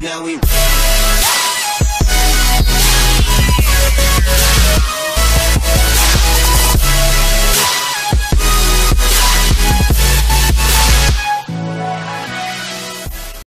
Now we